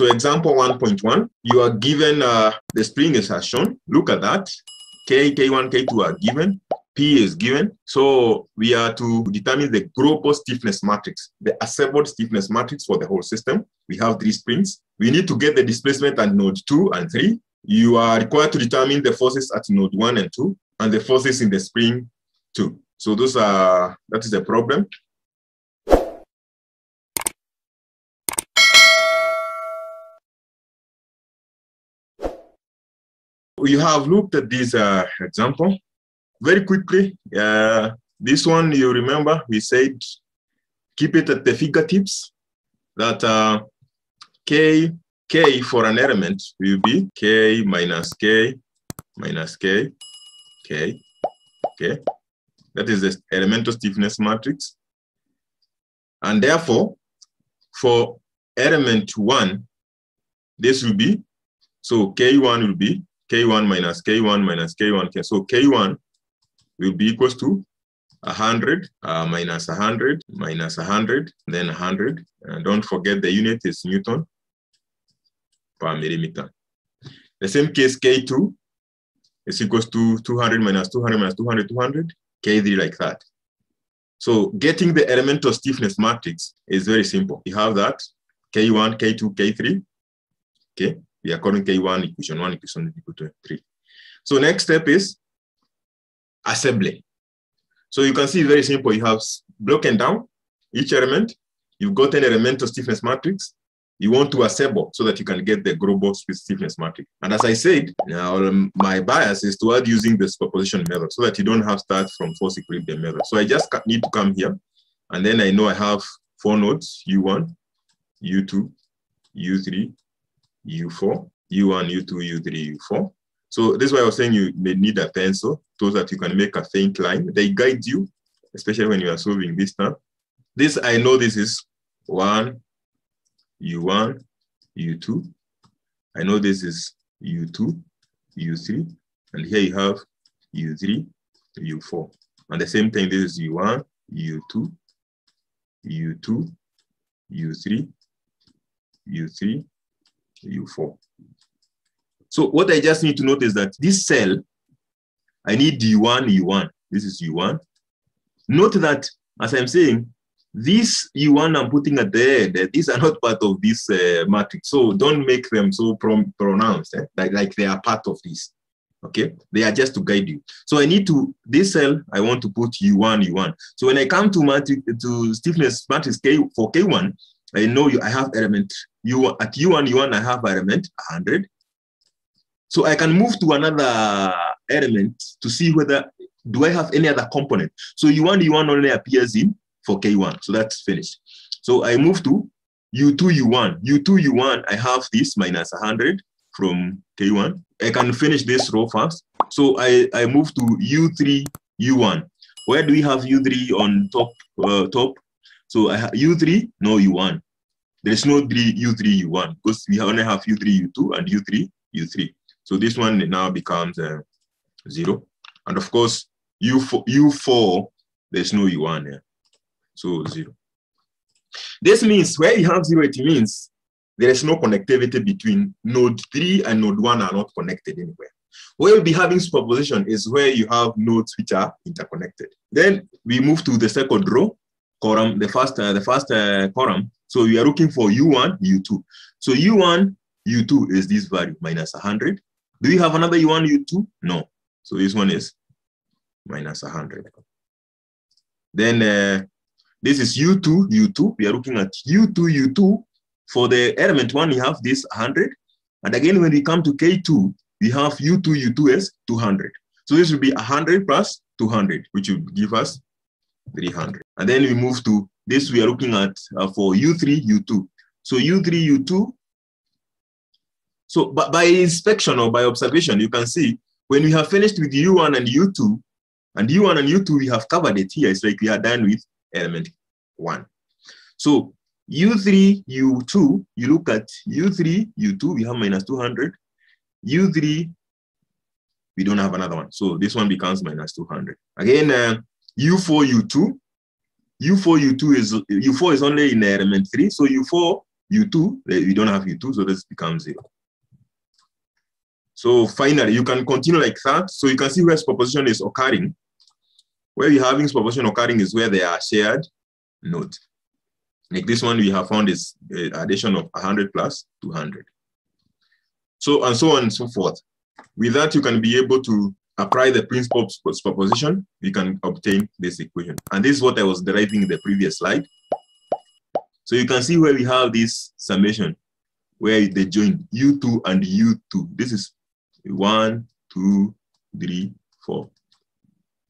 So example 1.1, you are given uh, the spring is as shown. Look at that. K, K1, K2 are given. P is given. So we are to determine the global stiffness matrix, the assembled stiffness matrix for the whole system. We have three springs. We need to get the displacement at node 2 and 3. You are required to determine the forces at node 1 and 2 and the forces in the spring 2. So those are, that is the problem. We have looked at this uh, example very quickly. Uh, this one, you remember, we said keep it at the fingertips that uh, k, k for an element will be k minus k minus k, k, okay. That is the elemental stiffness matrix. And therefore, for element one, this will be, so K1 will be K1 minus K1 minus K1. So K1 will be equals to 100 uh, minus 100 minus 100, then 100. And don't forget the unit is Newton per millimeter. The same case K2 is equals to 200 minus 200 minus 200, 200, K3 like that. So getting the elemental stiffness matrix is very simple. You have that K1, K2, K3. Okay, we are calling K1 equation 1 equation equal to 3. So next step is assembly. So you can see very simple. You have broken down each element. You've got an elemental stiffness matrix. You want to assemble so that you can get the global stiffness matrix. And as I said, now um, my bias is toward using the superposition method so that you don't have start from force equilibrium method. So I just need to come here and then I know I have four nodes, U1, U2, U3, U4, U1, U2, U3, U4. So this is why I was saying you may need a pencil so that you can make a faint line. They guide you, especially when you are solving this stuff. This, I know this is one, U1, U2. I know this is U2, U3. And here you have U3, U4. And the same thing, this is U1, U2, U2, U3, U3, U4. So what I just need to note is that this cell, I need U1, U1. This is U1. Note that, as I'm saying, this U1 I'm putting at the end, these are not part of this uh, matrix. So don't make them so pronounced, eh? like, like they are part of this. Okay, they are just to guide you. So I need to, this cell, I want to put U1, U1. So when I come to matrix, to stiffness matrix K for K1, I know you, I have element U at U1, U1, I have element 100. So I can move to another element to see whether, do I have any other component? So U1, U1 only appears in for K1. So that's finished. So I move to U2, U1. U2, U1, I have this minus 100 from K1. I can finish this row first. So I, I move to U3, U1. Where do we have U3 on top? Uh, top? So I have U3, no U1. There is no 3 U3, U1 because we only have U3, U2 and U3, U3. So this one now becomes uh, zero. And of course, U4, U4 there's no U1 here. So zero. This means where you have zero, it means there is no connectivity between node three and node one are not connected anywhere. Where you'll be having superposition is where you have nodes which are interconnected. Then we move to the second row, column, the first, uh, the first uh, column. So we are looking for U1, U2. So U1, U2 is this value, minus 100. Do you have another U1, U2? No. So this one is minus 100. Then uh, this is U2, U2. We are looking at U2, U2. For the element one, you have this 100. And again, when we come to K2, we have U2, U2 as 200. So this will be 100 plus 200, which will give us 300. And then we move to this, we are looking at uh, for U3, U2. So U3, U2. So but by inspection or by observation, you can see when we have finished with U1 and U2, and U1 and U2, we have covered it here. It's like we are done with element one. So U3, U2, you look at U3, U2, we have minus 200. U3, we don't have another one. So this one becomes minus 200. Again, uh, U4, U2, U4, U2 is, U4 is only in element three. So U4, U2, eh, we don't have U2, so this becomes zero. So finally, you can continue like that. So you can see where superposition is occurring. Where you're having superposition occurring is where they are shared nodes. Like this one we have found is eh, addition of 100 plus 200. So and so on and so forth. With that, you can be able to apply the principle of superposition. You can obtain this equation. And this is what I was deriving in the previous slide. So you can see where we have this summation, where they join U2 and U2. This is one, two, three, four.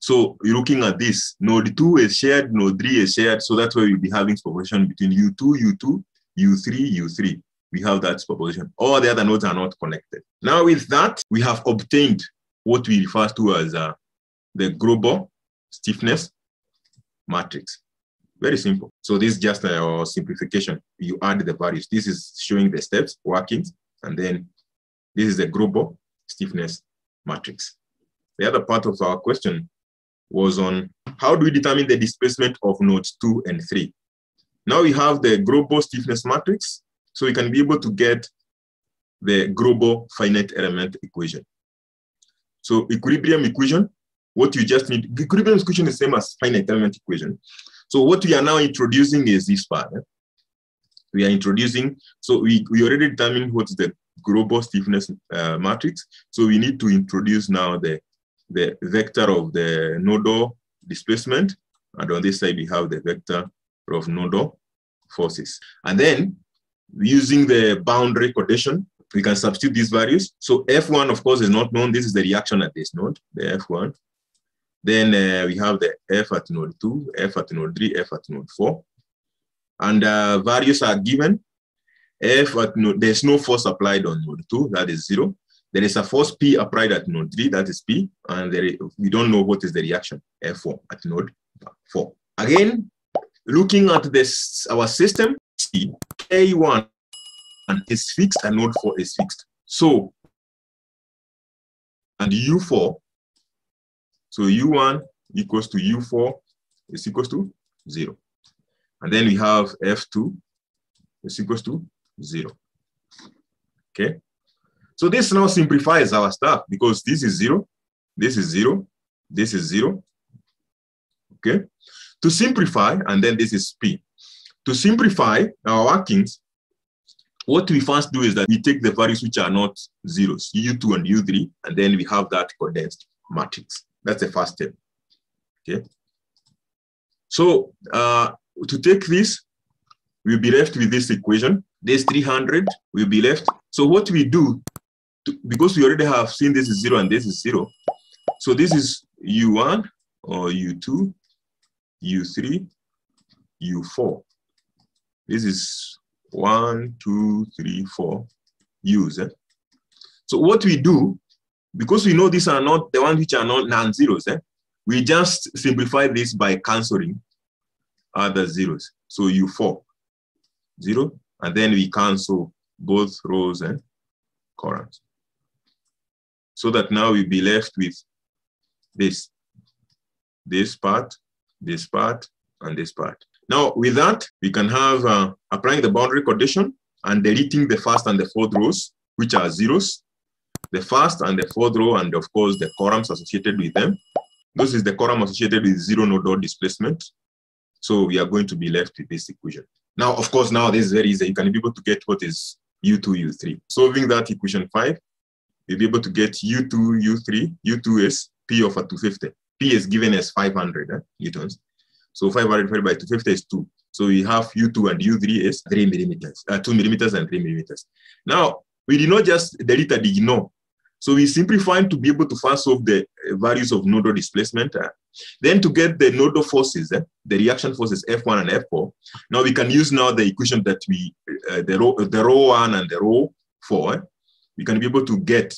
So you're looking at this. Node 2 is shared, node 3 is shared. So that's why we'll be having superposition between U2, U2, U3, U3. We have that superposition. All the other nodes are not connected. Now with that, we have obtained what we refer to as uh, the global stiffness matrix. Very simple. So this is just a simplification. You add the values. This is showing the steps, workings, and then this is the global stiffness matrix. The other part of our question was on how do we determine the displacement of nodes two and three? Now we have the global stiffness matrix, so we can be able to get the global finite element equation. So equilibrium equation, what you just need, equilibrium equation is the same as finite element equation. So what we are now introducing is this part. Eh? We are introducing, so we, we already determined what's the global stiffness uh, matrix. So we need to introduce now the the vector of the nodal displacement. And on this side, we have the vector of nodal forces. And then using the boundary condition, we can substitute these values. So F1, of course, is not known. This is the reaction at this node, the F1. Then uh, we have the F at node 2, F at node 3, F at node 4. And uh, values are given. F at node, there's no force applied on node 2, that is 0. There is a force P applied at node 3, that is P, and there we don't know what is the reaction, F4 at node 4. Again, looking at this, our system, C, K1 is fixed and node 4 is fixed. So, and U4, so U1 equals to U4 is equals to 0. And then we have F2 is equals to 0. Okay. So this now simplifies our stuff because this is zero, this is zero, this is zero. Okay. To simplify, and then this is P. To simplify our workings, what we first do is that we take the values which are not zeros, U2 and U3, and then we have that condensed matrix. That's the first step. Okay. So uh, to take this, we'll be left with this equation. This 300 will be left. So what we do because we already have seen this is zero and this is zero. So this is U1 or U2, U3, U4. This is one, two, three, four U's. Eh? So what we do, because we know these are not the ones which are not non-zeros, eh? we just simplify this by cancelling other zeros. So U4, zero, and then we cancel both rows and columns so that now we'll be left with this, this part, this part, and this part. Now, with that, we can have uh, applying the boundary condition and deleting the first and the fourth rows, which are zeros, the first and the fourth row, and of course, the columns associated with them. This is the column associated with zero nodal displacement. So we are going to be left with this equation. Now, of course, now this is very easy. You can be able to get what is U2, U3. Solving that equation five, you'll be able to get U2, U3. U2 is P a 250. P is given as 500 eh, newtons. So 500 divided by 250 is 2. So we have U2 and U3 is 3 millimeters, uh, 2 millimeters and 3 millimeters. Now, we did not just delete and ignore. So we simplified to be able to first solve the uh, values of nodal displacement. Uh, then to get the nodal forces, eh, the reaction forces F1 and F4. Now we can use now the equation that we, uh, the, row, the row 1 and the row 4. Eh, we can be able to get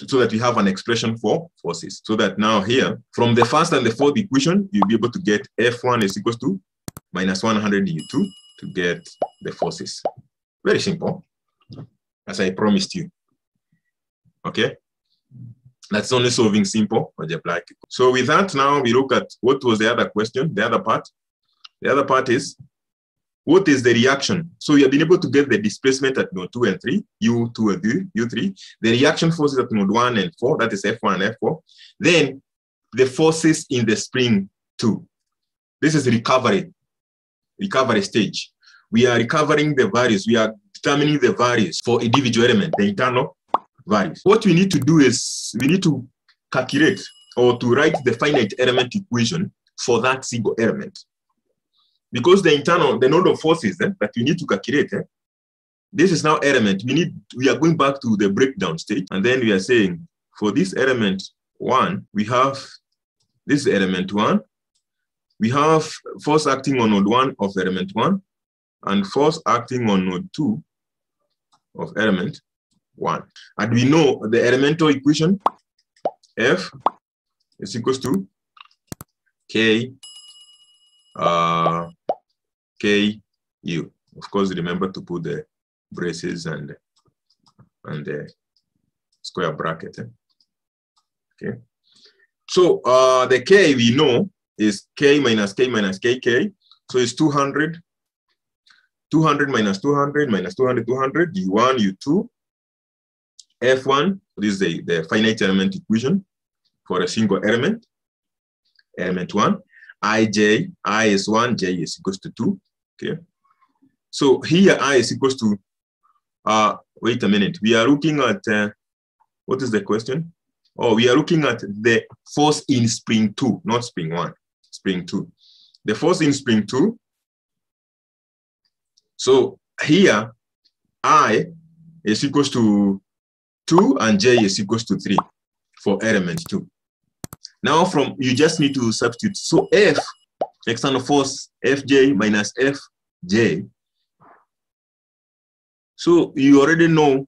so that we have an expression for forces. So that now here, from the first and the fourth equation, you'll be able to get F1 is equals to minus 100 U2 to get the forces. Very simple, as I promised you. Okay? That's only solving simple algebraic. So with that, now we look at what was the other question, the other part. The other part is what is the reaction? So you have been able to get the displacement at node 2 and 3, U2 and 3, U3, the reaction forces at node 1 and 4, that is F1 and F4. Then the forces in the spring 2. This is recovery, recovery stage. We are recovering the values. We are determining the values for individual element, the internal values. What we need to do is we need to calculate or to write the finite element equation for that single element because the internal, the nodal forces eh, that we need to calculate, eh, this is now element. We need, we are going back to the breakdown state, and then we are saying for this element one, we have this element one, we have force acting on node one of element one, and force acting on node two of element one. And we know the elemental equation F is equals to K uh, KU. Of course, remember to put the braces and, and the square bracket. Eh? Okay. So uh, the K we know is K minus K minus KK. So it's 200. 200 minus 200 minus 200, 200, U1, U2, F1. This is the, the finite element equation for a single element, element one. Ij, i is 1, j is equals to 2. Okay. So here i is equals to, uh, wait a minute. We are looking at, uh, what is the question? Oh, we are looking at the force in spring 2, not spring 1, spring 2. The force in spring 2. So here, i is equals to 2 and j is equals to 3 for element 2. Now from, you just need to substitute. So F, external force, Fj minus Fj. So you already know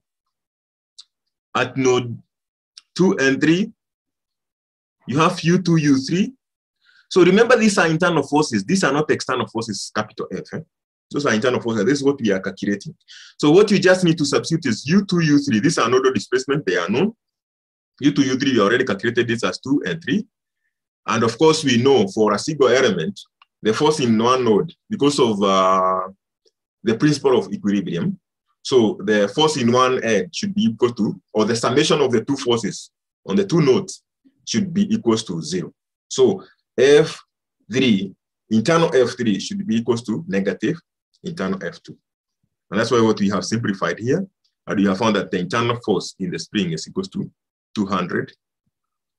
at node 2 and 3, you have U2, U3. So remember these are internal forces. These are not external forces, capital F. Eh? Those are internal forces. This is what we are calculating. So what you just need to substitute is U2, U3. These are nodal displacement. They are known. U2, U3, we already calculated this as 2 and 3. And of course, we know for a single element, the force in one node, because of uh, the principle of equilibrium, so the force in one edge should be equal to, or the summation of the two forces on the two nodes should be equals to zero. So F3, internal F3 should be equals to negative internal F2. And that's why what we have simplified here, and we have found that the internal force in the spring is equals to 200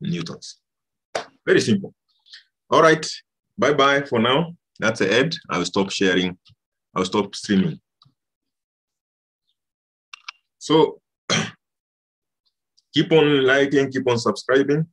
newtons. Very simple. All right. Bye-bye for now. That's the end. I'll stop sharing. I'll stop streaming. So keep on liking, keep on subscribing.